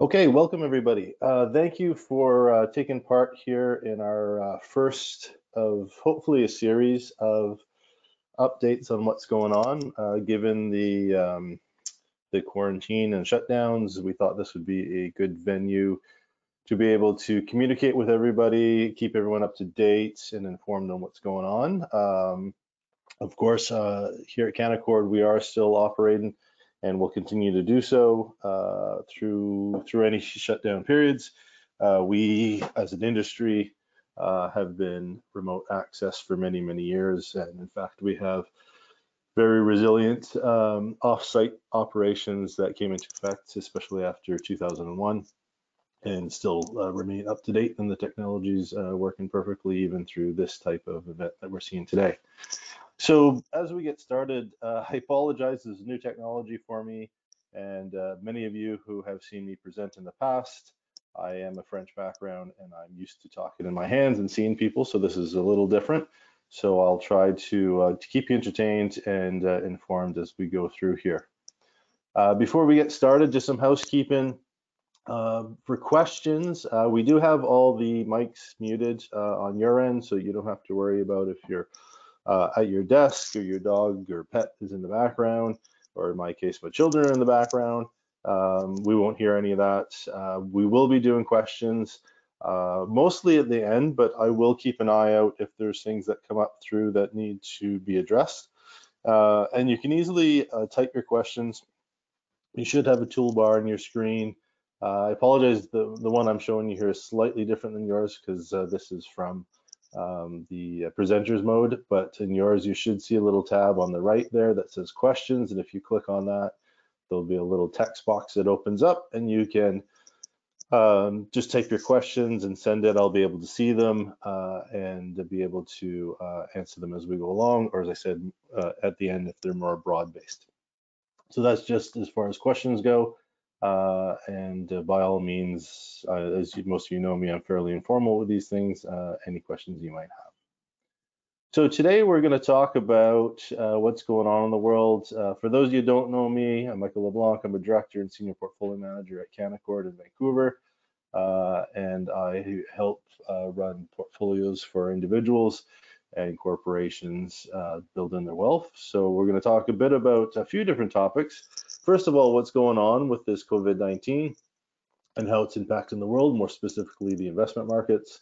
Okay, welcome everybody. Uh, thank you for uh, taking part here in our uh, first of hopefully a series of updates on what's going on. Uh, given the um, the quarantine and shutdowns, we thought this would be a good venue to be able to communicate with everybody, keep everyone up to date and informed on what's going on. Um, of course, uh, here at Canaccord, we are still operating and will continue to do so uh, through through any shutdown periods. Uh, we, as an industry, uh, have been remote access for many many years, and in fact, we have very resilient um, off-site operations that came into effect, especially after 2001, and still uh, remain up to date. And the technologies uh, working perfectly even through this type of event that we're seeing today. So as we get started, uh, I apologize, this is new technology for me, and uh, many of you who have seen me present in the past, I am a French background and I'm used to talking in my hands and seeing people, so this is a little different. So I'll try to, uh, to keep you entertained and uh, informed as we go through here. Uh, before we get started, just some housekeeping. Uh, for questions, we do have all the mics muted on your end, so you don't have to worry about if you're uh, at your desk or your dog or pet is in the background, or in my case, my children are in the background. Um, we won't hear any of that. Uh, we will be doing questions uh, mostly at the end, but I will keep an eye out if there's things that come up through that need to be addressed. Uh, and you can easily uh, type your questions. You should have a toolbar on your screen. Uh, I apologize, the, the one I'm showing you here is slightly different than yours because this is from um, the uh, presenters mode, but in yours you should see a little tab on the right there that says questions, and if you click on that, there'll be a little text box that opens up and you can um, just type your questions and send it. I'll be able to see them uh, and be able to uh, answer them as we go along, or as I said uh, at the end, if they're more broad based. So that's just as far as questions go. Uh, and uh, by all means, uh, as you, most of you know me, I'm fairly informal with these things. Uh, any questions you might have. So today we're going to talk about uh, what's going on in the world. For those of you who don't know me, I'm Michael LeBlanc. I'm a director and senior portfolio manager at Canaccord in Vancouver. and I help run portfolios for individuals and corporations building their wealth. So we're going to talk a bit about a few different topics. First of all, what's going on with this COVID-19 and how it's impacting the world, more specifically the investment markets.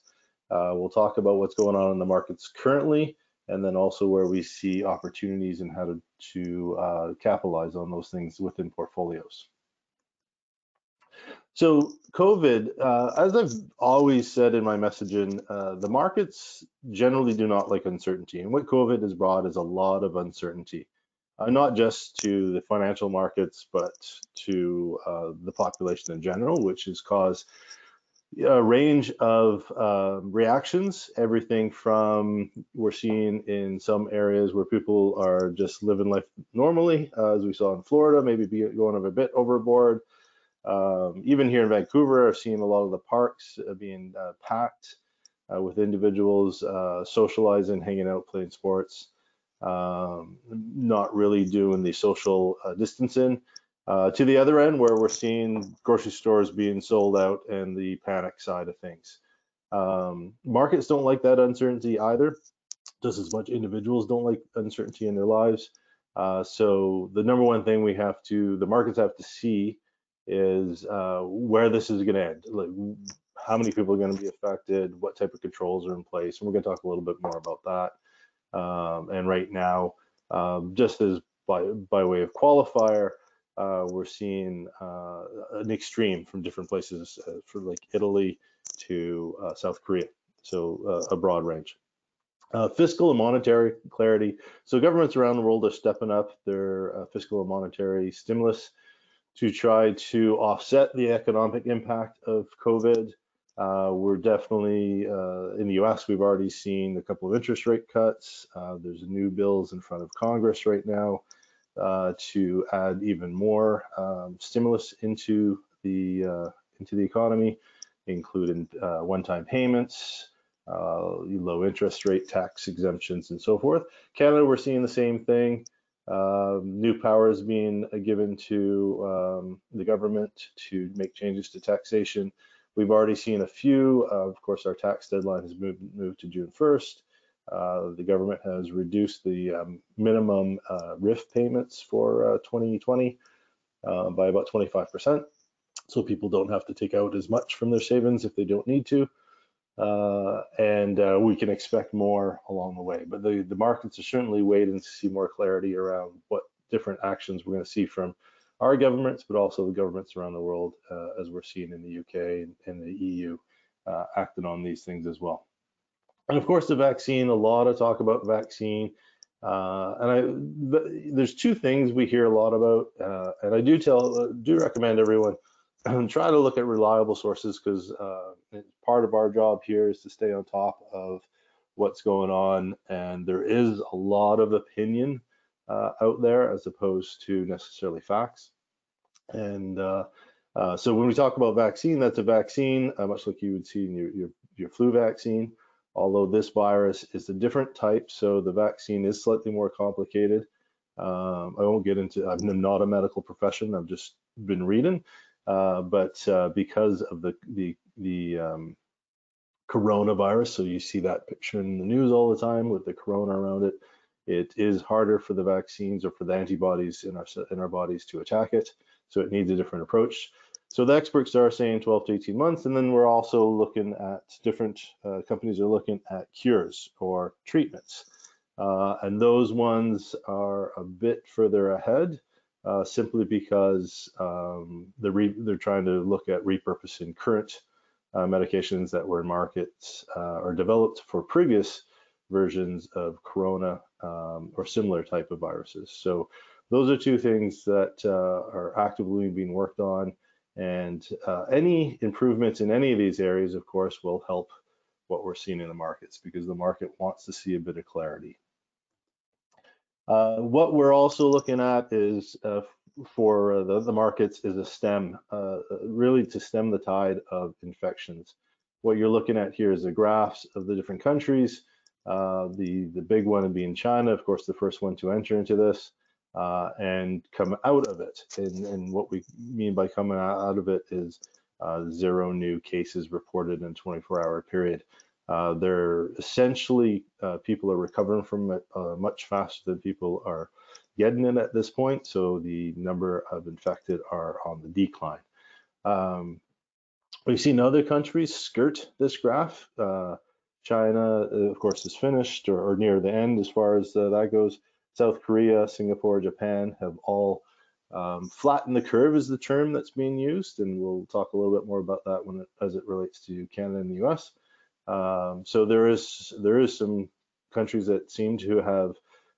Uh, we'll talk about what's going on in the markets currently, and then also where we see opportunities and how to, to uh, capitalize on those things within portfolios. So COVID, uh, as I've always said in my messaging, uh, the markets generally do not like uncertainty. And what COVID has brought is a lot of uncertainty, uh, not just to the financial markets, but to uh, the population in general, which has caused a range of uh, reactions, everything from we're seeing in some areas where people are just living life normally, uh, as we saw in Florida, maybe going a bit overboard, um, even here in Vancouver, I've seen a lot of the parks uh, being uh, packed uh, with individuals uh, socializing, hanging out, playing sports, um, not really doing the social uh, distancing. Uh, to the other end, where we're seeing grocery stores being sold out and the panic side of things. Um, markets don't like that uncertainty either, just as much individuals don't like uncertainty in their lives. Uh, so the number one thing we have to, the markets have to see is uh, where this is going to end. Like, how many people are going to be affected? What type of controls are in place? And we're going to talk a little bit more about that. Um, and right now, um, just as by by way of qualifier, uh, we're seeing uh, an extreme from different places, uh, from like Italy to uh, South Korea. So uh, a broad range. Uh, fiscal and monetary clarity. So governments around the world are stepping up their fiscal and monetary stimulus to try to offset the economic impact of COVID. Uh, we're definitely uh, in the US, we've already seen a couple of interest rate cuts. Uh, there's new bills in front of Congress right now uh, to add even more um, stimulus into the uh, into the economy, including uh, one-time payments, low interest rate tax exemptions, and so forth. Canada, we're seeing the same thing. Um, new powers being given to um, the government to make changes to taxation. We've already seen a few. Uh, of course, our tax deadline has moved, moved to June 1st. Uh, the government has reduced the um, minimum uh, RRIF payments for 2020 uh, uh, by about 25%. So people don't have to take out as much from their savings if they don't need to. Uh, and we can expect more along the way. But the, the markets are certainly waiting to see more clarity around what different actions we're going to see from our governments, but also the governments around the world, uh, as we're seeing in the UK and, and the EU uh, acting on these things as well. And of course, the vaccine, a lot of talk about vaccine. Uh, and I, there's two things we hear a lot about, uh, and I do tell, do recommend everyone try to look at reliable sources because uh, part of our job here is to stay on top of what's going on. And there is a lot of opinion uh, out there as opposed to necessarily facts. And uh, uh so when we talk about vaccine, that's a vaccine, uh, much like you would see in your, your, your flu vaccine. Although this virus is a different type, so the vaccine is slightly more complicated. Um, I won't get into, I'm not a medical profession, I've just been reading. Uh, but uh, because of the the the um, coronavirus, so you see that picture in the news all the time with the corona around it. It is harder for the vaccines or for the antibodies in our in our bodies to attack it, so it needs a different approach. So the experts are saying 12 to 18 months, and then we're also looking at different uh, companies are looking at cures or treatments, uh, and those ones are a bit further ahead uh, simply because um, they're, they're trying to look at repurposing current uh, medications that were in markets uh, or developed for previous versions of corona um, or similar type of viruses. So those are two things that uh, are actively being worked on. And uh, any improvements in any of these areas, of course, will help what we're seeing in the markets because the market wants to see a bit of clarity. Uh, what we're also looking at is uh, for the, the, markets is a stem, uh, really to stem the tide of infections. What you're looking at here is the graphs of the different countries. Uh, the, the big one being China, of course, the first one to enter into this uh, and come out of it. And, and, what we mean by coming out of it is zero new cases reported in a 24 hour period. Uh, they're essentially uh, people are recovering from it uh, much faster than people are getting it at this point. So the number of infected are on the decline. Um, we've seen other countries skirt this graph. China, uh, of course, is finished or, or, near the end as far as uh, that goes. South Korea, Singapore, Japan have all um, flattened the curve is the term that's being used, and we'll talk a little bit more about that when it, as it relates to Canada and the U.S. Um, so there is there is some countries that seem to have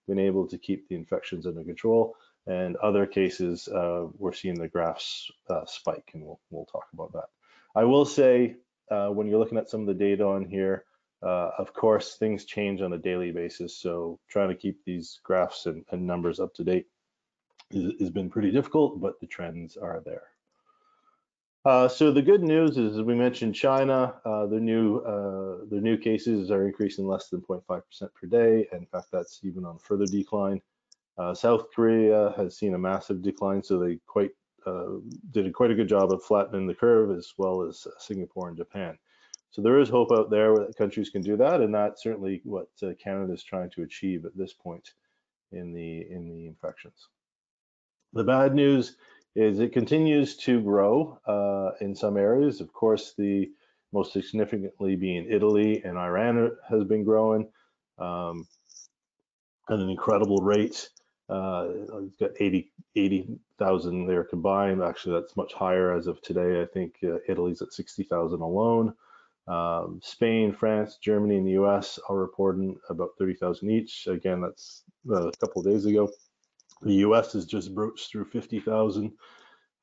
been able to keep the infections under control, and other cases uh, we're seeing the graphs uh, spike, and we'll we'll talk about that. I will say uh, when you're looking at some of the data on here, uh, of course things change on a daily basis, so trying to keep these graphs and, and numbers up to date has been pretty difficult, but the trends are there. Uh, so the good news is, as we mentioned, China, uh, their new uh, their new cases are increasing less than 0.5% per day. In fact, that's even on further decline. Uh, South Korea has seen a massive decline, so they quite uh, did a, quite a good job of flattening the curve, as well as uh, Singapore and Japan. So there is hope out there that countries can do that, and that's certainly what Canada is trying to achieve at this point in the in the infections. The bad news is it continues to grow uh, in some areas. Of course, the most significantly being Italy and Iran has been growing um, at an incredible rate. Uh, it's got 80 80,000 there combined. Actually, that's much higher as of today. I think uh, Italy's at 60,000 alone. Um, Spain, France, Germany, and the US are reporting about 30,000 each. Again, that's uh, a couple days ago. The U.S. has just broached through 50,000,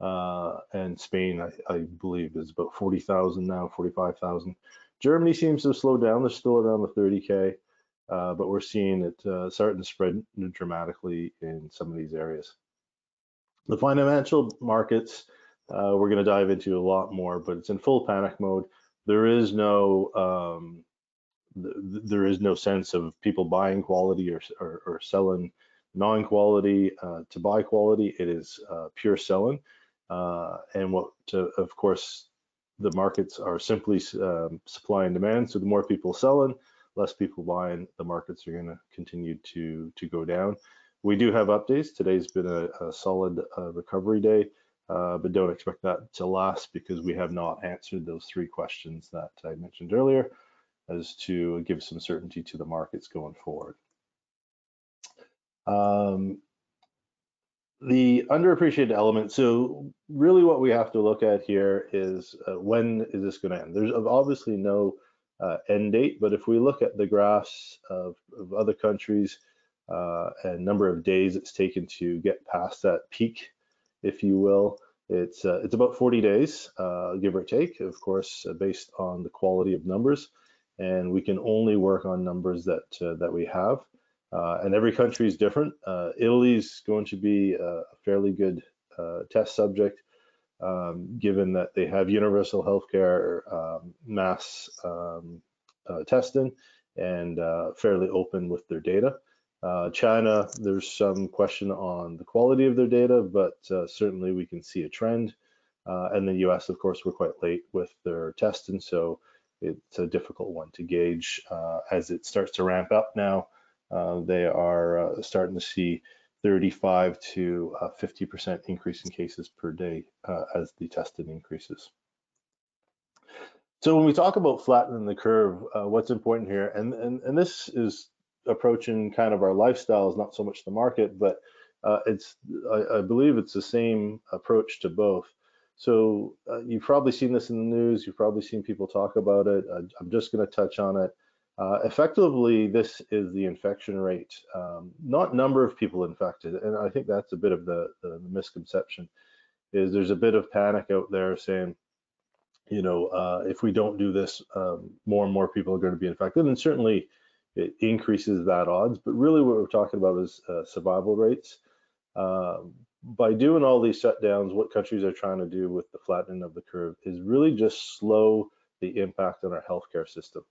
uh, and Spain, I, I, believe, is about 40,000 now, 45,000. Germany seems to have slowed down. They're still around the 30k, uh, but we're seeing it uh, starting to spread dramatically in some of these areas. The financial markets, uh, we're going to dive into a lot more, but it's in full panic mode. There is no um, th there is no sense of people buying quality or, or, or selling non-quality uh, to buy quality, it is uh, pure selling. Uh, and what, of course, the markets are simply um, supply and demand. So the more people selling, less people buying, the markets are going to continue to to go down. We do have updates. Today's been a, a solid uh, recovery day, uh, but don't expect that to last because we have not answered those three questions that I mentioned earlier as to give some certainty to the markets going forward. Um, the underappreciated element. So really what we have to look at here is uh, when is this going to end? There's obviously no uh, end date, but if we look at the graphs of, of other countries uh, and number of days it's taken to get past that peak, if you will, it's uh, it's about 40 days, uh, give or take, of course, uh, based on the quality of numbers, and we can only work on numbers that that we have. Uh, and every country is different. Uh, Italy's going to be a fairly good uh, test subject, um, given that they have universal healthcare, um, mass um, uh, testing, and uh, fairly open with their data. Uh, China, there's some question on the quality of their data, but certainly we can see a trend. and the US, of course, we're quite late with their testing, so it's a difficult one to gauge as it starts to ramp up now. Uh, they are uh, starting to see 35 to 50% uh, increase in cases per day as the testing increases. So when we talk about flattening the curve, what's important here, and, and, and this is approaching kind of our lifestyles, not so much the market, but uh, it's I, I, believe it's the same approach to both. So uh, you've probably seen this in the news. You've probably seen people talk about it. I'm just going to touch on it. Uh, effectively, this is the infection rate, um, not number of people infected. And I think that's a bit of the, the, misconception is there's a bit of panic out there saying, you know, uh, if we don't do this, um, more and more people are going to be infected. And certainly it increases that odds. But really what we're talking about is uh, survival rates. Um, by doing all these shutdowns, what countries are trying to do with the flattening of the curve is really just slow the impact on our healthcare system.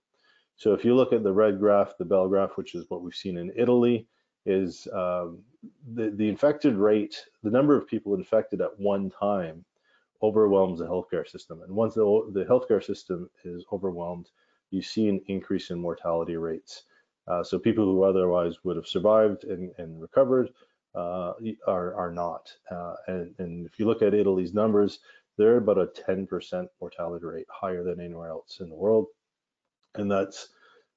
So if you look at the red graph, the bell graph, which is what we've seen in Italy, is um, the, the infected rate, the number of people infected at one time overwhelms the healthcare system. And once the, the healthcare system is overwhelmed, you see an increase in mortality rates. Uh, so people who otherwise would have survived and, and recovered uh, are, are not. Uh, and, and if you look at Italy's numbers, they're about a 10% mortality rate higher than anywhere else in the world and that's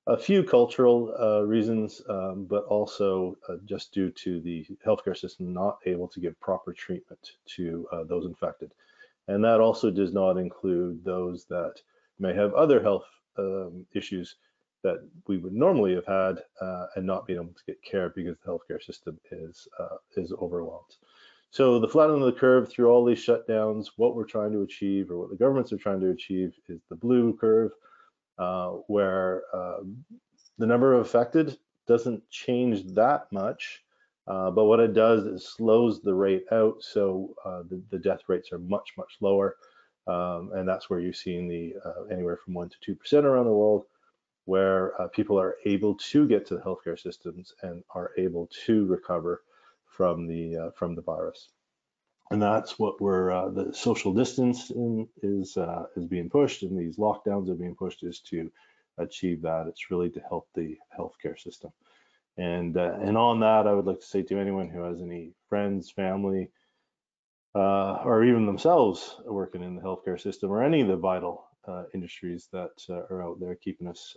a few cultural uh, reasons, um, but also uh, just due to the healthcare system not able to give proper treatment to those infected. And that also does not include those that may have other health um, issues that we would normally have had uh, and not being able to get care because the healthcare system is uh, is overwhelmed. So the flattening of the curve through all these shutdowns, what we're trying to achieve or what the governments are trying to achieve is the blue curve, uh, where uh, the number of affected doesn't change that much, uh, but what it does is slows the rate out, so uh, the, the, death rates are much, much lower. Um, and that's where you're seeing the uh, anywhere from one to two percent around the world, where people are able to get to the healthcare systems and are able to recover from the from the virus. And that's what we're uh, the social distance is uh, is being pushed and these lockdowns are being pushed is to achieve that. It's really to help the healthcare system. And uh, and on that i would like to say to anyone who has any friends family uh, or even themselves working in the healthcare system or any of the vital uh, industries that uh, are out there keeping us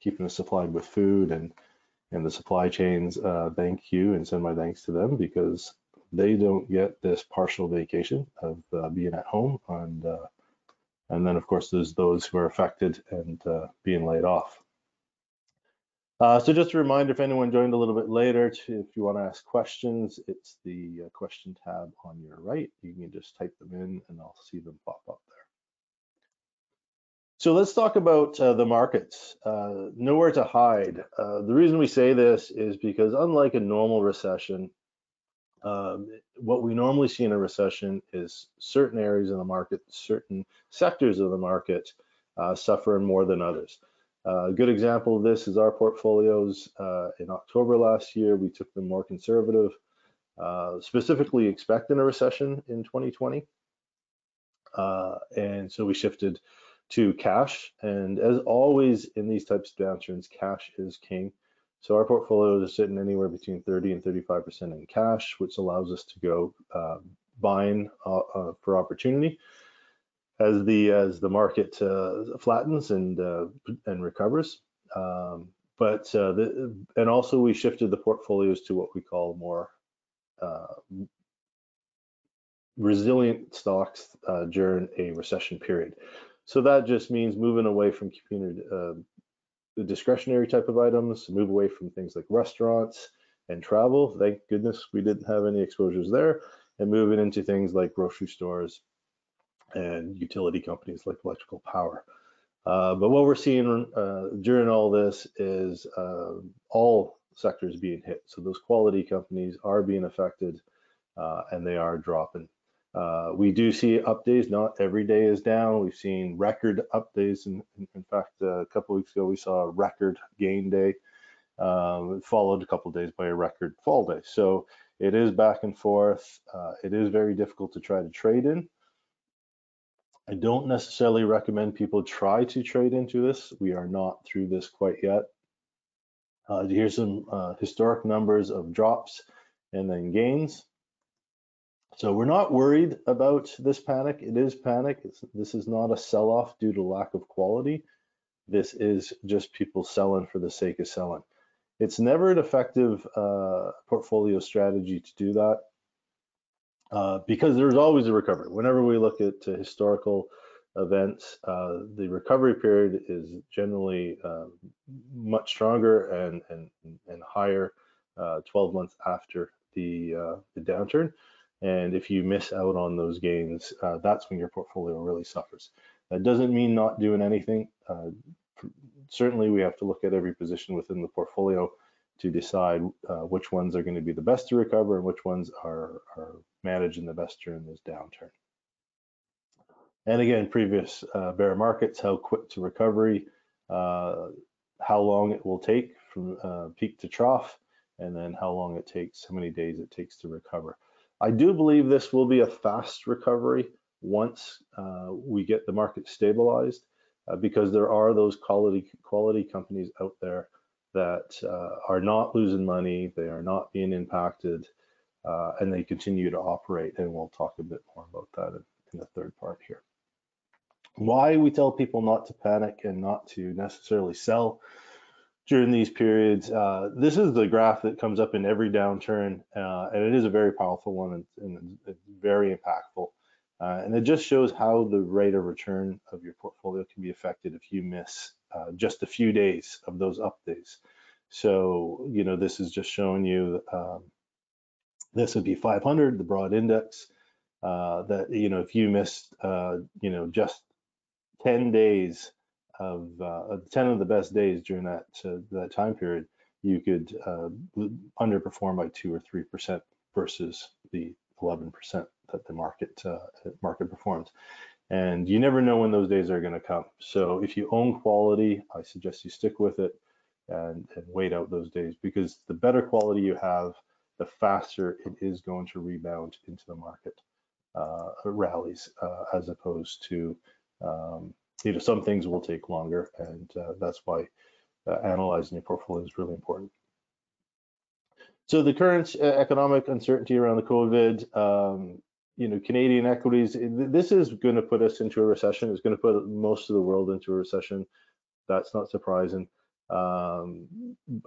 keeping us supplied with food and and the supply chains thank you and send my thanks to them because they don't get this partial vacation of uh, being at home and uh, and then of course there's those who are affected and uh, being laid off. Uh, so just a reminder if anyone joined a little bit later to, if you want to ask questions it's the uh, question tab on your right you can just type them in and I'll see them pop up there. So let's talk about uh, the markets. Uh, nowhere to hide. Uh, the reason we say this is because unlike a normal recession, um, what we normally see in a recession is certain areas of the market, certain sectors of the market uh, suffer more than others. Uh, a good example of this is our portfolios. Uh, in October last year, we took them more conservative, specifically expecting a recession in 2020. Uh, and so we shifted to cash. And as always in these types of downturns, cash is king. So our portfolios are sitting anywhere between 30 and 35% in cash, which allows us to go uh, buying uh, uh, for opportunity as the as the market uh, flattens and uh, and recovers. Um, but uh, the, and also we shifted the portfolios to what we call more resilient stocks during a recession period. So that just means moving away from community, uh, the discretionary type of items, move away from things like restaurants and travel. Thank goodness we didn't have any exposures there, and moving into things like grocery stores and utility companies like electrical power. Uh, but what we're seeing uh, during all this is uh, all sectors being hit. So those quality companies are being affected uh, and they are dropping. Uh, we do see up days, not every day is down. We've seen record up days. In, in fact, uh, a couple weeks ago, we saw a record gain day, um, followed a couple days by a record fall day. So it is back and forth. Uh, it is very difficult to try to trade in. I don't necessarily recommend people try to trade into this. We are not through this quite yet. Uh, here's some uh, historic numbers of drops and then gains. So we're not worried about this panic. It is panic. It's, this is not a sell-off due to lack of quality. This is just people selling for the sake of selling. It's never an effective uh, portfolio strategy to do that uh, because there's always a recovery. Whenever we look at historical events, uh, the recovery period is generally um, much stronger and and and higher uh, 12 months after the uh, the downturn. And if you miss out on those gains, uh, that's when your portfolio really suffers. That doesn't mean not doing anything. Uh, certainly, we have to look at every position within the portfolio to decide uh, which ones are going to be the best to recover and which ones are, are managing the best during this downturn. And again, previous uh, bear markets, how quick to recovery, uh, how long it will take from uh, peak to trough, and then how long it takes, how many days it takes to recover. I do believe this will be a fast recovery once uh, we get the market stabilized, uh, because there are those quality quality companies out there that uh, are not losing money, they are not being impacted, uh, and they continue to operate. And we'll talk a bit more about that in, in the third part here. Why we tell people not to panic and not to necessarily sell during these periods. Uh, this is the graph that comes up in every downturn, uh, and it is a very powerful one and, and it's very impactful. Uh, and it just shows how the rate of return of your portfolio can be affected if you miss uh, just a few days of those up days. So, you know, this is just showing you um, this would be 500, the broad index, uh, that, you know, if you missed, uh, you know, just 10 days of uh, 10 of the best days during that uh, that time period, you could uh, underperform by two or three percent versus the 11 percent that the market uh, market performs. And you never know when those days are going to come. So if you own quality, I suggest you stick with it and, and wait out those days because the better quality you have, the faster it is going to rebound into the market uh, rallies uh, as opposed to um, you know, some things will take longer, and uh, that's why uh, analyzing your portfolio is really important. So the current uh, economic uncertainty around the COVID, um, you know, Canadian equities, this is going to put us into a recession. It's going to put most of the world into a recession. That's not surprising. Um,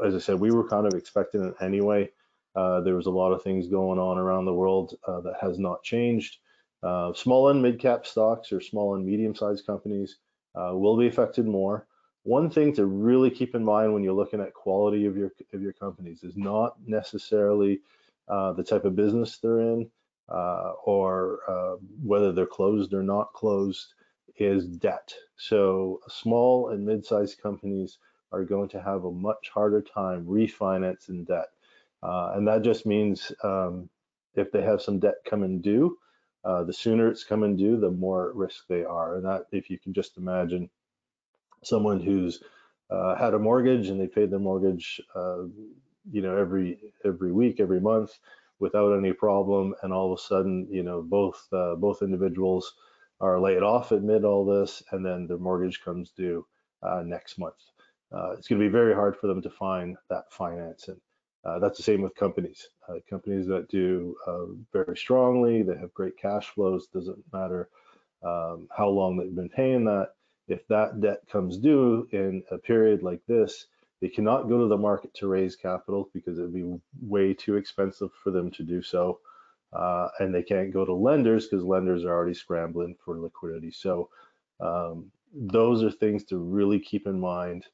as I said, we were kind of expecting it anyway. Uh, there was a lot of things going on around the world uh, that has not changed. Uh, small and mid cap stocks or small and medium sized companies uh, will be affected more. One thing to really keep in mind when you're looking at quality of your of your companies is not necessarily uh, the type of business they're in uh, or uh, whether they're closed or not closed is debt. So small and mid-sized companies are going to have a much harder time refinancing debt. Uh, and that just means um, if they have some debt coming due, uh, the sooner it's coming due, the more at risk they are. And that, if you can just imagine someone who's uh, had a mortgage and they paid their mortgage, uh, you know, every every week, every month, without any problem, and all of a sudden, you know, both uh, both individuals are laid off amid all this, and then their mortgage comes due uh, next month. Uh, it's going to be very hard for them to find that financing. Uh, that's the same with companies. companies that do very strongly, they have great cash flows. Doesn't matter um, how long they've been paying that if that debt comes due in a period like this, they cannot go to the market to raise capital because it would be way too expensive for them to do so. Uh, and they can't go to lenders because lenders are already scrambling for liquidity. So um, those are things to really keep in mind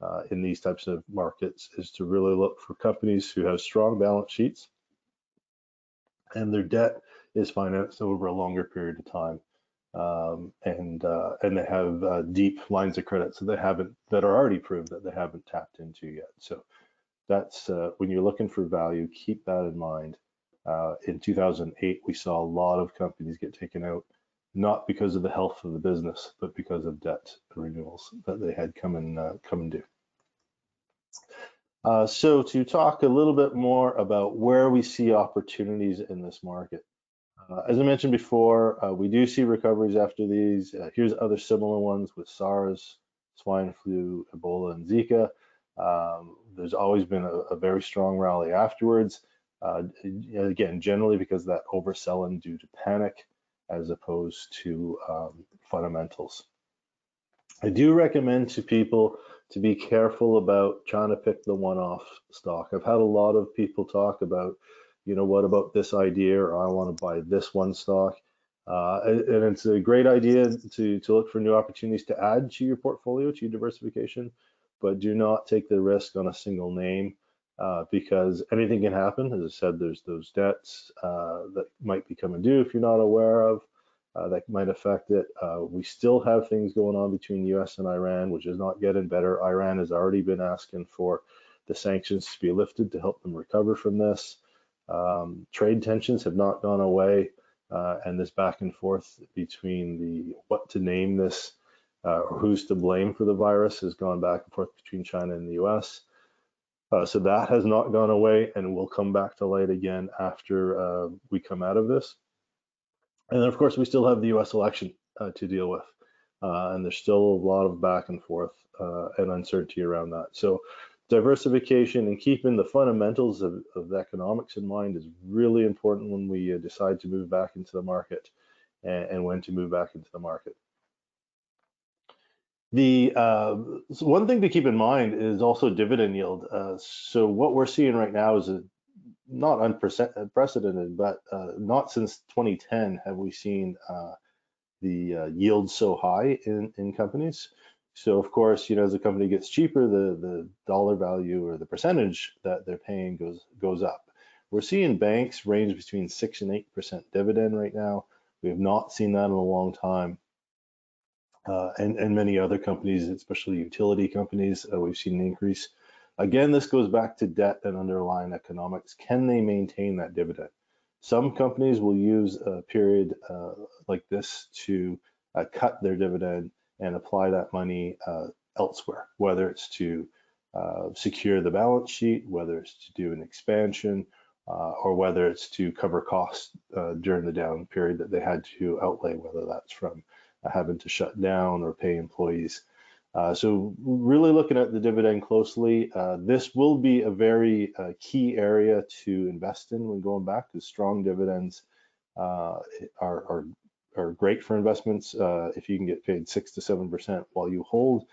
uh, in these types of markets is to really look for companies who have strong balance sheets and their debt is financed over a longer period of time um, and uh, and they have uh, deep lines of credit, so they haven't that are already proved that they haven't tapped into yet. So that's uh, when you're looking for value, keep that in mind. Uh, in 2008, we saw a lot of companies get taken out, not because of the health of the business, but because of debt renewals that they had come and uh, come and due. Uh, so to talk a little bit more about where we see opportunities in this market. Uh, as I mentioned before, uh, we do see recoveries after these. Uh, here's other similar ones with SARS, swine flu, Ebola, and Zika. Um, there's always been a, a, very strong rally afterwards. Uh, again, generally because of that overselling due to panic as opposed to um, fundamentals. I do recommend to people to be careful about trying to pick the one-off stock. I've had a lot of people talk about you know, what about this idea or I want to buy this one stock. Uh, and it's a great idea to, to look for new opportunities to add to your portfolio, to your diversification, but do not take the risk on a single name uh, because anything can happen. As I said, there's those debts uh, that might be coming due if you're not aware of uh, that might affect it. Uh, we still have things going on between the US and Iran, which is not getting better. Iran has already been asking for the sanctions to be lifted to help them recover from this. Um, trade tensions have not gone away, uh, and this back and forth between the what to name this or who's to blame for the virus has gone back and forth between China and the U.S. Uh, so that has not gone away and will come back to light again after uh, we come out of this. And then, of course, we still have the U.S. election uh, to deal with, uh, and there's still a lot of back and forth and uncertainty around that. So diversification and keeping the fundamentals of, of economics in mind is really important when we uh, decide to move back into the market and, and, when to move back into the market. The uh, one thing to keep in mind is also dividend yield. Uh, so what we're seeing right now is a, not unprecedented, but uh, not since 2010 have we seen uh, the uh, yield so high in, in companies. So of course, you know, as the company gets cheaper, the the dollar value or the percentage that they're paying goes goes up. We're seeing banks range between six and eight percent dividend right now. We have not seen that in a long time. Uh, and, and many other companies, especially utility companies, uh, we've seen an increase. Again, this goes back to debt and underlying economics. Can they maintain that dividend? Some companies will use a period uh, like this to uh, cut their dividend and apply that money uh, elsewhere, whether it's to uh, secure the balance sheet, whether it's to do an expansion, or whether it's to cover costs uh, during the down period that they had to outlay, whether that's from having to shut down or pay employees. Uh, so really looking at the dividend closely, uh, this will be a very key area to invest in when going back because strong dividends are, are are great for investments uh, if you can get paid six to seven percent while you hold,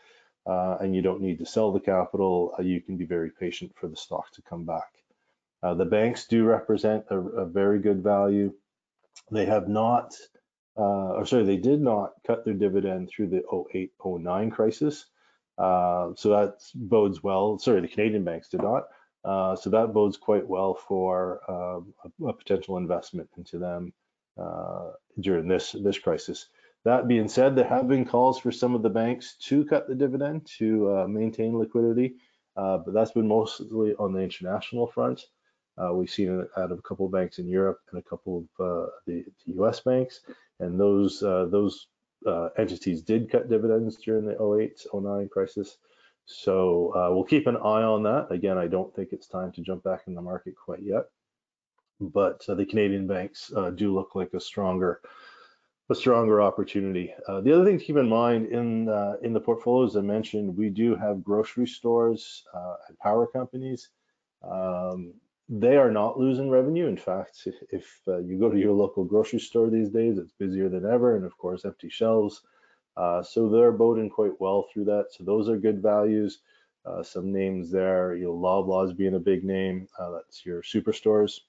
uh, and you don't need to sell the capital. Uh, you can be very patient for the stock to come back. Uh, the banks do represent a, a, very good value. They have not, uh, or sorry, they did not cut their dividend through the 08-09 crisis. Uh, so that bodes well. Sorry, the Canadian banks did not. so that bodes quite well for um, a, a potential investment into them uh, during this this crisis. That being said, there have been calls for some of the banks to cut the dividend to uh, maintain liquidity, uh, but that's been mostly on the international front. Uh, we've seen it out of a couple of banks in Europe and a couple of uh, the, the, U.S. banks, and those uh, those entities did cut dividends during the 08-09 crisis. So uh, we'll keep an eye on that. Again, I don't think it's time to jump back in the market quite yet, but uh, the Canadian banks uh, do look like a stronger a stronger opportunity. Uh, the other thing to keep in mind in uh, in the portfolios I mentioned, we do have grocery stores uh, and power companies. Um, they are not losing revenue. In fact, if uh, you go to your local grocery store these days, it's busier than ever, and of course, empty shelves. Uh, so they're boding quite well through that. So those are good values. Uh, some names there, you know, Loblaws being a big name. Uh, that's your superstores.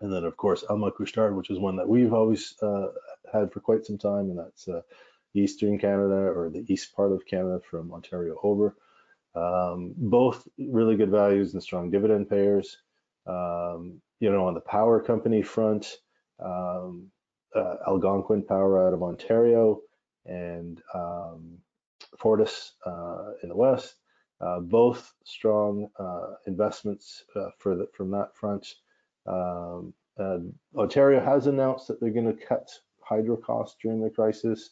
And then, of course, Alimentation Couche-Tard, which is one that we've always uh, had for quite some time, and that's uh, Eastern Canada or the east part of Canada from Ontario over. Um, both really good values and strong dividend payers. Um, you know, on the power company front, um, uh, Algonquin Power out of Ontario and um, Fortis uh, in the west, uh, both strong uh, investments uh, for the, from that front. Um, Ontario has announced that they're going to cut hydro costs during the crisis,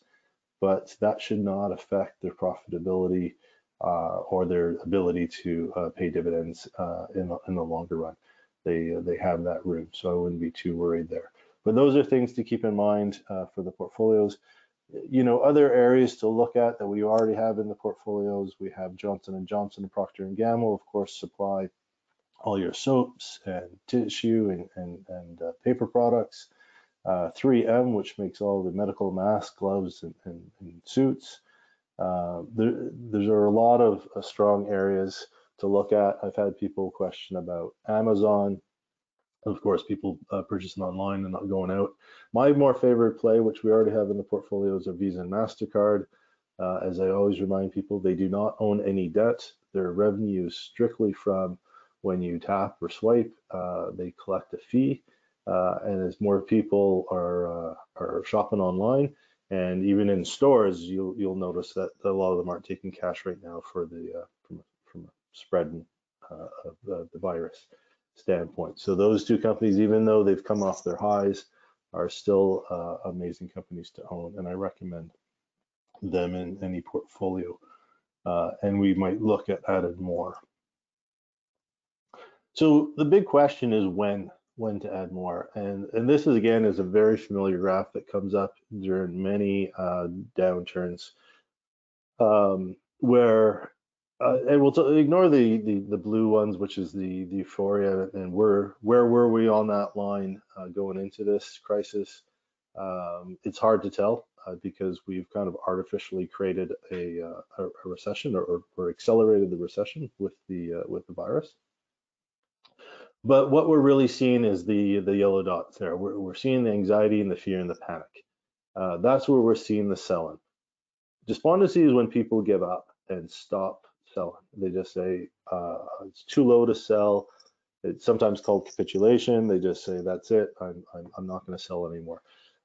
but that should not affect their profitability uh, or their ability to pay dividends in, in the longer run. They, they have that room, so I wouldn't be too worried there. But those are things to keep in mind for the portfolios. You know, other areas to look at that we already have in the portfolios, we have Johnson & Johnson and Procter & Gamble, of course, supply all your soaps and tissue and, and, and uh, paper products. Uh, 3M, which makes all the medical masks, gloves, and, and, and suits. Uh, there, there are a lot of uh, strong areas to look at. I've had people question about Amazon. Of course, people uh, purchasing online and not going out. My more favorite play, which we already have in the portfolios, are Visa and MasterCard. Uh, as I always remind people, they do not own any debt. Their revenue is strictly from when you tap or swipe. Uh, they collect a fee uh, and as more people are uh, are shopping online and even in stores, you'll you'll notice that a lot of them aren't taking cash right now for the uh, spreading uh, of the, the, virus standpoint. So those two companies, even though they've come off their highs, are still uh, amazing companies to own, and I recommend them in any portfolio. Uh, and we might look at added more. So the big question is when when to add more. And, and this is again is a very familiar graph that comes up during many uh, downturns um, where, uh, and we'll ignore the, the, the blue ones, which is the, the euphoria and where, where were we on that line uh, going into this crisis? Um, it's hard to tell uh, because we've kind of artificially created a, uh, a, a recession or, or, accelerated the recession with the, uh, with the virus. But what we're really seeing is the the yellow dots there. We're, we're seeing the anxiety and the fear and the panic. Uh, that's where we're seeing the selling. Despondency is when people give up and stop selling. They just say uh, it's too low to sell. It's sometimes called capitulation. They just say that's it. I'm I'm, I'm not going to sell anymore.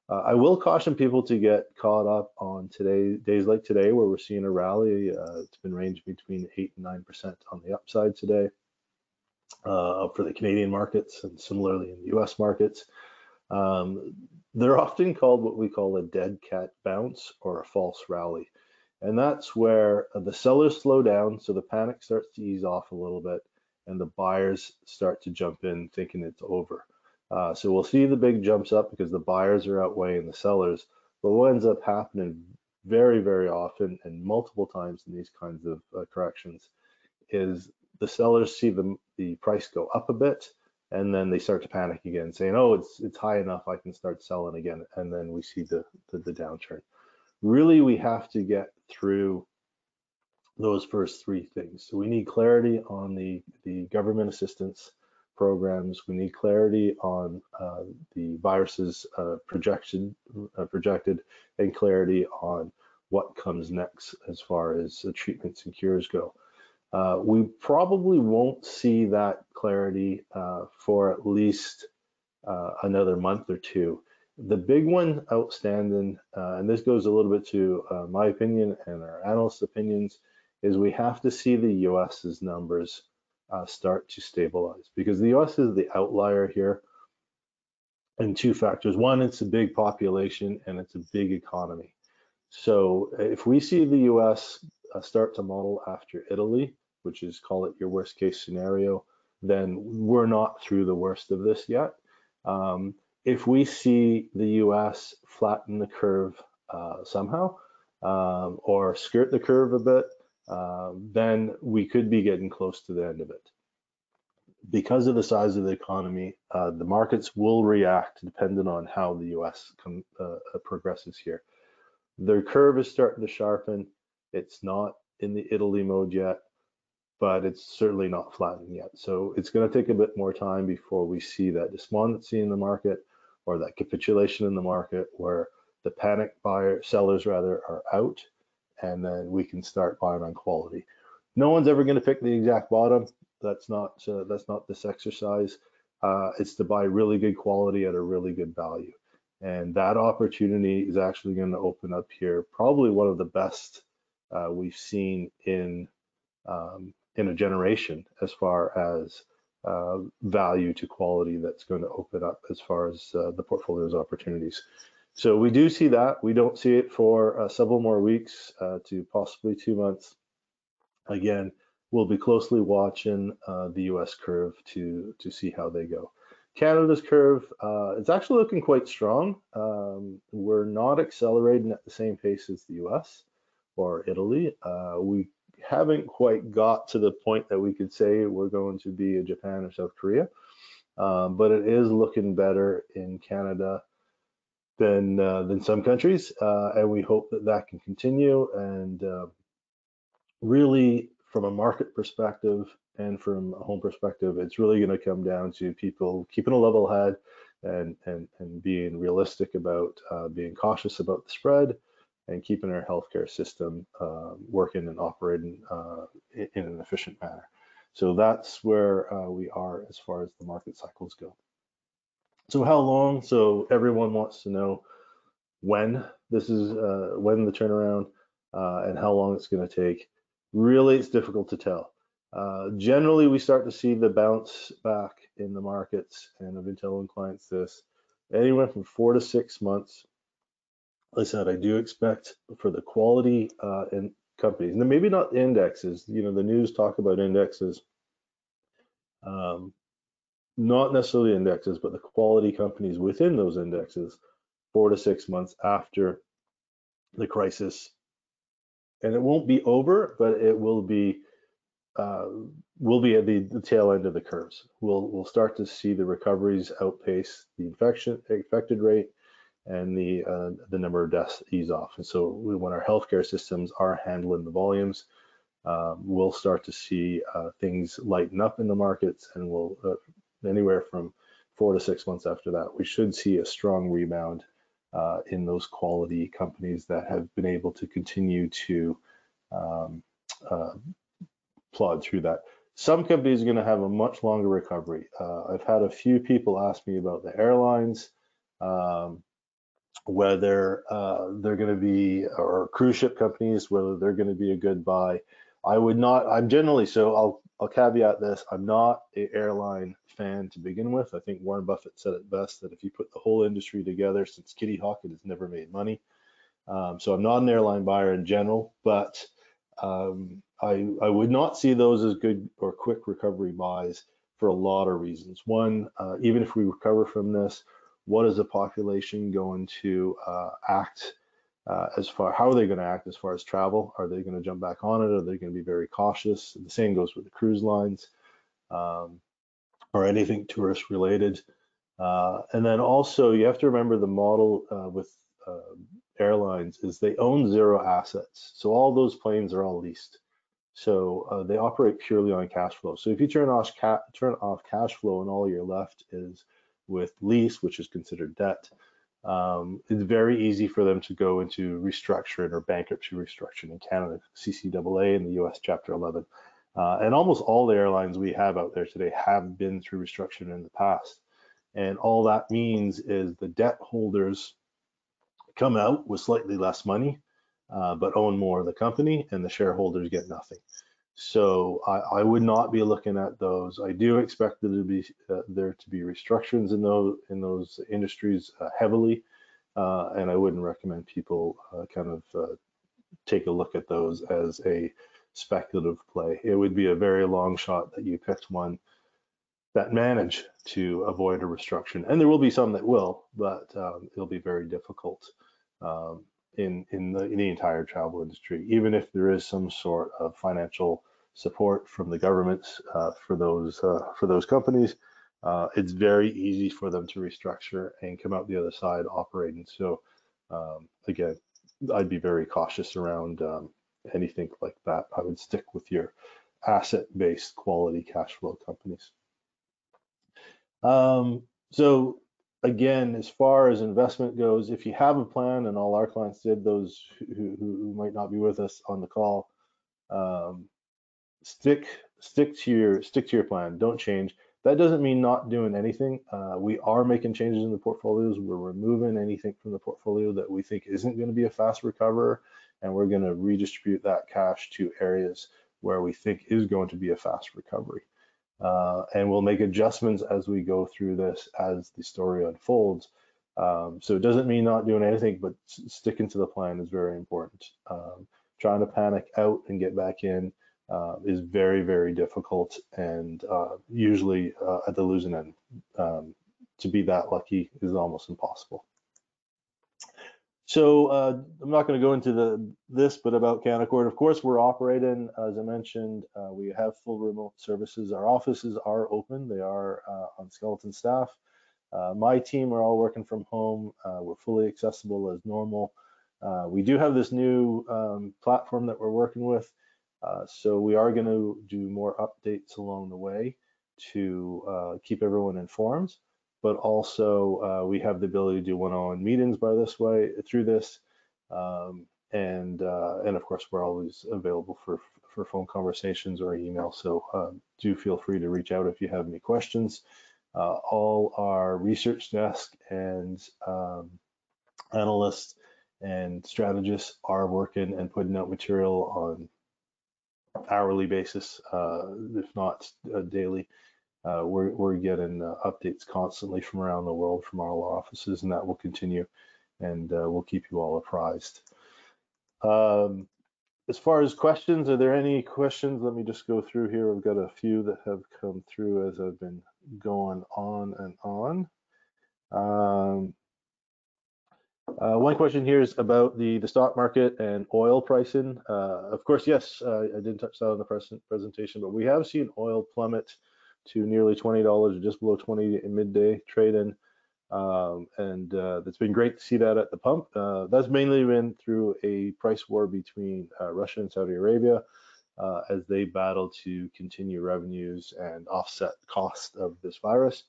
Uh, I will caution people to get caught up on today days like today where we're seeing a rally. Uh, it's been ranging between eight and nine percent on the upside today uh, for the Canadian markets and similarly in the US markets. Um, they're often called what we call a dead cat bounce or a false rally. And that's where the sellers slow down, so the panic starts to ease off a little bit, and the buyers start to jump in thinking it's over. Uh, so we'll see the big jumps up because the buyers are outweighing the sellers. But what ends up happening very, very often and multiple times in these kinds of uh, corrections is the sellers see the, the price go up a bit and then they start to panic again saying oh it's it's high enough i can start selling again and then we see the the, the downturn really we have to get through those first three things. So we need clarity on the the government assistance programs. We need clarity on uh, the viruses uh, projection uh, projected and clarity on what comes next as far as the treatments and cures go. Uh, we probably won't see that clarity uh, for at least uh, another month or two. The big one outstanding, uh, and this goes a little bit to uh, my opinion and our analysts' opinions, is we have to see the US's numbers uh, start to stabilize because the US is the outlier here and two factors. One, it's a big population and it's a big economy. So if we see the US uh, start to model after Italy, which is call it your worst case scenario, then we're not through the worst of this yet. Um, if we see the US flatten the curve uh, somehow um, or skirt the curve a bit, uh, then we could be getting close to the end of it. Because of the size of the economy, uh, the markets will react depending on how the US com, uh, progresses here. Their curve is starting to sharpen. It's not in the Italy mode yet, but it's certainly not flattened yet. So it's going to take a bit more time before we see that despondency in the market or that capitulation in the market where the panic buyer sellers rather are out and then we can start buying on quality. No one's ever going to pick the exact bottom. That's not uh, that's not this exercise. Uh, it's to buy really good quality at a really good value. And that opportunity is actually going to open up here, probably one of the best uh, we've seen in um, in a generation as far as uh, value to quality that's going to open up as far as uh, the portfolio's opportunities. So we do see that. We don't see it for uh, several more weeks uh, to possibly two months. Again, we'll be closely watching uh, the US curve to, to see how they go. Canada's curve, uh, it's actually looking quite strong. Um, we're not accelerating at the same pace as the US or Italy. Uh, we haven't quite got to the point that we could say we're going to be a Japan or South Korea, um, but it is looking better in Canada than uh, than some countries, uh, and we hope that that can continue. And uh, really, from a market perspective, and from a home perspective, it's really going to come down to people keeping a level head and and and being realistic about uh, being cautious about the spread and keeping our healthcare system uh, working and operating uh, in, an efficient manner. So that's where uh, we are as far as the market cycles go. So how long? So everyone wants to know when this is uh, when the turnaround uh, and how long it's going to take. Really, it's difficult to tell. Uh, generally, we start to see the bounce back in the markets, and I've been telling clients this anywhere from four to six months. Like I said, I do expect for the quality uh, and companies, and maybe not indexes. You know, the news talk about indexes, um, not necessarily indexes, but the quality companies within those indexes, four to six months after the crisis, and it won't be over, but it will be uh, we'll be at the, the, tail end of the curves. We'll we'll start to see the recoveries outpace the infection infected rate and the uh, the number of deaths ease off. And so when our healthcare systems are handling the volumes, um, we'll start to see uh, things lighten up in the markets, and we'll uh, anywhere from four to six months after that, we should see a strong rebound uh, in those quality companies that have been able to continue to um, uh, plod through that. Some companies are going to have a much longer recovery. Uh, I've had a few people ask me about the airlines, um, whether uh, they're going to be, or cruise ship companies, whether they're going to be a good buy. I would not, I'm generally, so I'll, I'll caveat this, I'm not a airline fan to begin with. I think Warren Buffett said it best that if you put the whole industry together, since Kitty Hawk, it has never made money. Um, so I'm not an airline buyer in general, but um, I, I would not see those as good or quick recovery buys for a lot of reasons. One, uh, even if we recover from this, what is the population going to uh, act uh, as far, how are they going to act as far as travel? Are they going to jump back on it? Are they going to be very cautious? The same goes with the cruise lines um, or anything tourist related. Uh, and then also you have to remember the model uh, with uh, airlines is they own zero assets. So all those planes are all leased. So uh, they operate purely on cash flow. So if you turn off, turn off cash flow and all you're left is with lease, which is considered debt, um, it's very easy for them to go into restructuring or bankruptcy restructuring in Canada, CCAA in the US Chapter 11. Uh, and almost all the airlines we have out there today have been through restructuring in the past. And all that means is the debt holders come out with slightly less money uh, but own more of the company and the shareholders get nothing. So I, I, would not be looking at those. I do expect there to be uh, there to be restrictions in those in those industries uh, heavily, uh, and I wouldn't recommend people uh, kind of uh, take a look at those as a speculative play. It would be a very long shot that you picked one that manage to avoid a restriction. And there will be some that will, but um, it'll be very difficult um, in, in the, in, the, entire travel industry, even if there is some sort of financial support from the governments uh, for those uh, for those companies. Uh, it's very easy for them to restructure and come out the other side operating. So um, again, I'd be very cautious around um, anything like that. I would stick with your asset-based quality cash flow companies. Um, so again, as far as investment goes, if you have a plan, and all our clients did, those who, who might not be with us on the call, um, stick stick to your stick to your plan. Don't change. That doesn't mean not doing anything. Uh, we are making changes in the portfolios. We're removing anything from the portfolio that we think isn't going to be a fast recoverer, and we're going to redistribute that cash to areas where we think is going to be a fast recovery. Uh, and we'll make adjustments as we go through this as the story unfolds. Um, so it doesn't mean not doing anything, but sticking to the plan is very important. Um, trying to panic out and get back in uh, is very, very difficult and uh, usually uh, at the losing end. Um, to be that lucky is almost impossible. So uh, I'm not going to go into the this, but about Canaccord, of course, we're operating, as I mentioned, uh, we have full remote services. Our offices are open. They are uh, on skeleton staff. Uh, my team are all working from home. Uh, we're fully accessible as normal. Uh, we do have this new um, platform that we're working with. so we are going to do more updates along the way to keep everyone informed but also uh, we have the ability to do one-on-one meetings by this way through this. Um, and uh, and of course, we're always available for for phone conversations or email. So uh, do feel free to reach out if you have any questions. Uh, all our research desk and um, analysts and strategists are working and putting out material on hourly basis, uh, if not uh, daily uh, we're, we're getting uh, updates constantly from around the world from our offices, and that will continue, and uh, we'll keep you all apprised. Um, as far as questions, are there any questions? Let me just go through here. I've got a few that have come through as I've been going on and on. Um, uh, one question here is about the, the stock market and oil pricing. Uh, of course, yes, uh, I didn't touch that on the present presentation, but we have seen oil plummet to nearly $20 or just below 20 in midday trading. Um, and uh, it's been great to see that at the pump. Uh, that's mainly been through a price war between uh, Russia and Saudi Arabia uh, as they battle to continue revenues and offset cost of this virus.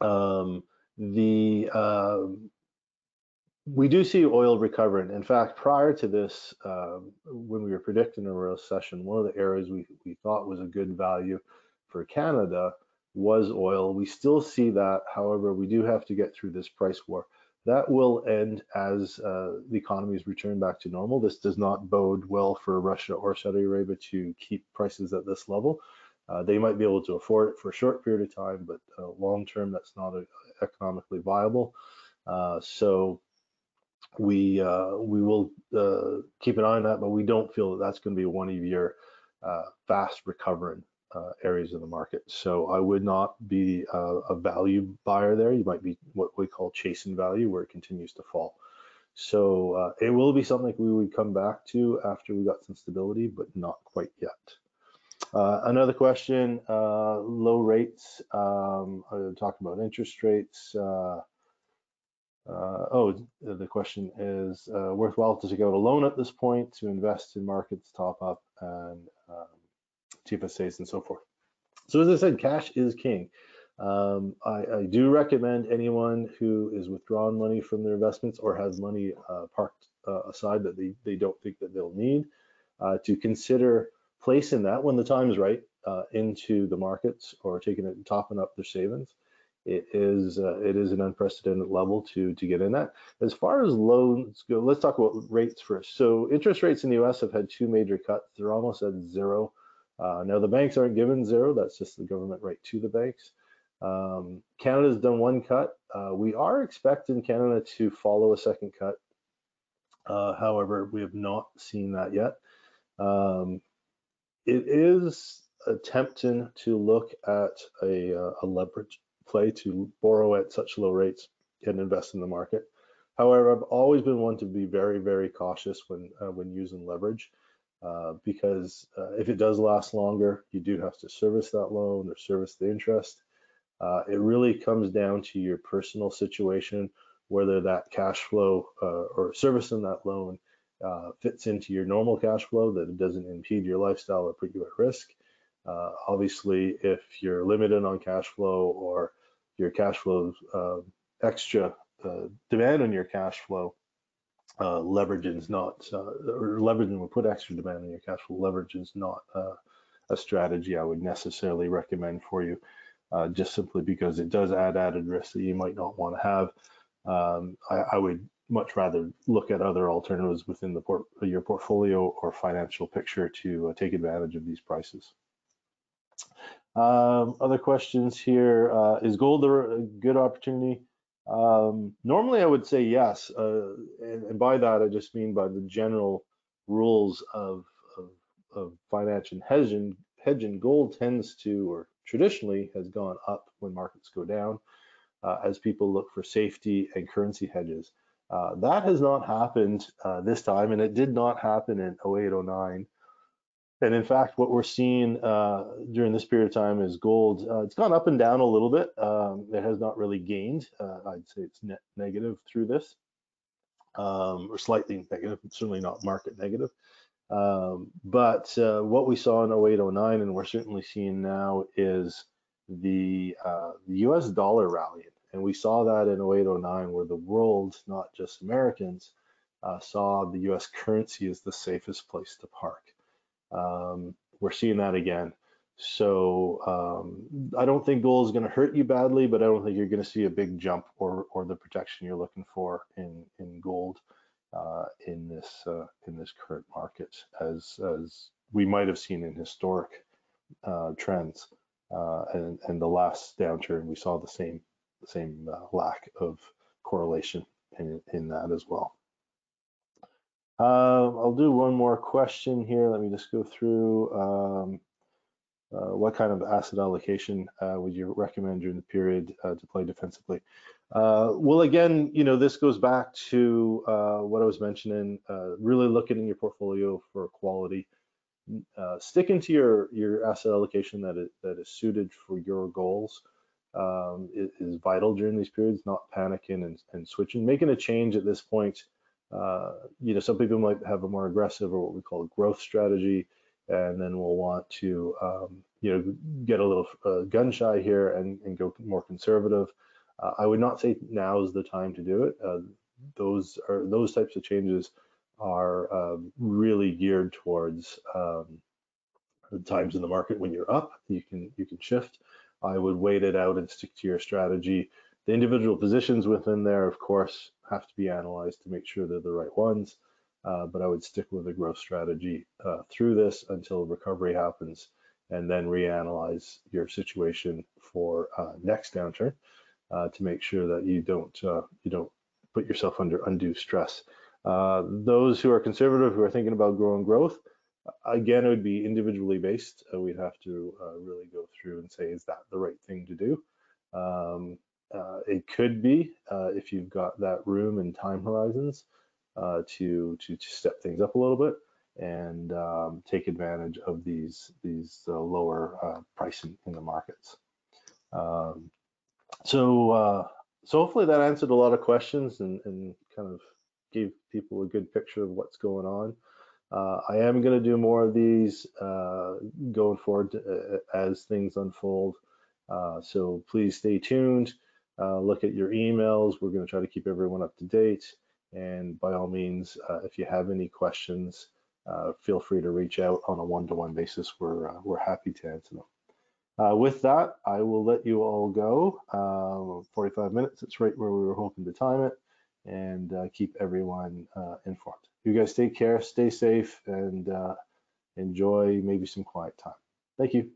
Um, the um, we do see oil recovering. In fact, prior to this, um, when we were predicting a recession, one of the areas we, we thought was a good value for Canada was oil. We still see that. However, we do have to get through this price war. That will end as uh, the economies return back to normal. This does not bode well for Russia or Saudi Arabia to keep prices at this level. Uh, they might be able to afford it for a short period of time, but uh, long term, that's not a, economically viable. Uh, so we uh, we will uh, keep an eye on that, but we don't feel that that's going to be one of your fast recovering uh, areas of the market. So I would not be uh, a value buyer there. You might be what we call chasing value, where it continues to fall. So uh, it will be something we would come back to after we got some stability, but not quite yet. Uh, another question, uh, low rates, um, talking about interest rates. Uh, oh, the question is worthwhile to take out a loan at this point to invest in markets, top up, and um, TFSAs and so forth. So as I said, cash is king. Um, I, I, do recommend anyone who is withdrawing money from their investments or has money uh, parked uh, aside that they, they don't think that they'll need uh, to consider placing that when the time is right uh, into the markets or taking it and topping up their savings. It is uh, it is an unprecedented level to to get in that. As far as loans go, let's talk about rates first. So interest rates in the U.S. have had two major cuts. They're almost at zero uh, now the banks aren't given zero, that's just the government rate to the banks. Um, Canada's done one cut. Uh, we are expecting Canada to follow a second cut Uh, however, we have not seen that yet. Um, it is tempting to look at a, uh, a leverage play to borrow at such low rates and invest in the market. However, I've always been one to be very, very cautious when uh, when using leverage uh, because uh, if it does last longer, you do have to service that loan or service the interest. Uh, it really comes down to your personal situation, whether that cash flow uh, or servicing that loan uh, fits into your normal cash flow, that it doesn't impede your lifestyle or put you at risk. obviously, if you're limited on cash flow or your cash flow extra demand on your cash flow, uh, leveraging is not, uh, or leveraging will put extra demand on your cash flow. Leverage is not uh, a strategy I would necessarily recommend for you, uh, just simply because it does add added risk that you might not want to have. Um, I, I, would much rather look at other alternatives within the port, your portfolio or financial picture to uh, take advantage of these prices. Um, other questions here: uh, Is gold a good opportunity? Um, normally, I would say yes, uh, and, and, by that I just mean by the general rules of, of, of finance and hedging. Hedging gold tends to, or traditionally, has gone up when markets go down, uh, as people look for safety and currency hedges. Uh, that has not happened uh, this time, and it did not happen in 08, 09. And in fact, what we're seeing uh, during this period of time is gold. Uh, it's gone up and down a little bit. Um, it has not really gained. Uh, I'd say it's net negative through this, um, or slightly negative. Certainly not market negative. Um, but uh, what we saw in 08, 09, and we're certainly seeing now is the, uh, the U.S. dollar rallying, and we saw that in 08, 09, where the world, not just Americans, uh, saw the U.S. currency as the safest place to park. Um, we're seeing that again. So um, I don't think gold is going to hurt you badly, but I don't think you're going to see a big jump or or the protection you're looking for in in gold uh, in this uh, in this current market, as as we might have seen in historic uh, trends. Uh, and and the last downturn, we saw the same the same uh, lack of correlation in in that as well. Uh, I'll do one more question here. Let me just go through. Um, uh, what kind of asset allocation uh, would you recommend during the period uh, to play defensively? Uh, well, again, you know, this goes back to uh, what I was mentioning, really looking in your portfolio for quality. sticking to your, your asset allocation that is, that is suited for your goals um, is, is, vital during these periods, not panicking and, and switching. Making a change at this point uh, you know, some people might have a more aggressive or what we call a growth strategy, and then we'll want to, um, you know, get a little uh, gun shy here and, and go more conservative. Uh, I would not say now is the time to do it. Uh, those are those types of changes are um, really geared towards um, times in the market when you're up. You can you can shift. I would wait it out and stick to your strategy. The individual positions within there, of course, have to be analyzed to make sure they're the right ones. Uh, but I would stick with a growth strategy uh, through this until recovery happens, and then reanalyze your situation for uh, next downturn uh, to make sure that you don't uh, you don't put yourself under undue stress. Uh, those who are conservative, who are thinking about growing growth, again, it would be individually based. we'd have to really go through and say, is that the right thing to do? Um, uh, it could be uh, if you've got that room and time horizons uh, to, to, to step things up a little bit and um, take advantage of these these uh, lower uh, pricing in the markets. Um, so uh, so hopefully that answered a lot of questions and, and kind of gave people a good picture of what's going on. I am going to do more of these going forward as things unfold. so please stay tuned uh, look at your emails. We're going to try to keep everyone up to date. And by all means, uh, if you have any questions, uh, feel free to reach out on a one-to-one -one basis. We're, uh, we're happy to answer them. Uh, with that, I will let you all go. Uh, 45 minutes, it's right where we were hoping to time it, and keep everyone informed. You guys take care, stay safe, and enjoy maybe some quiet time. Thank you.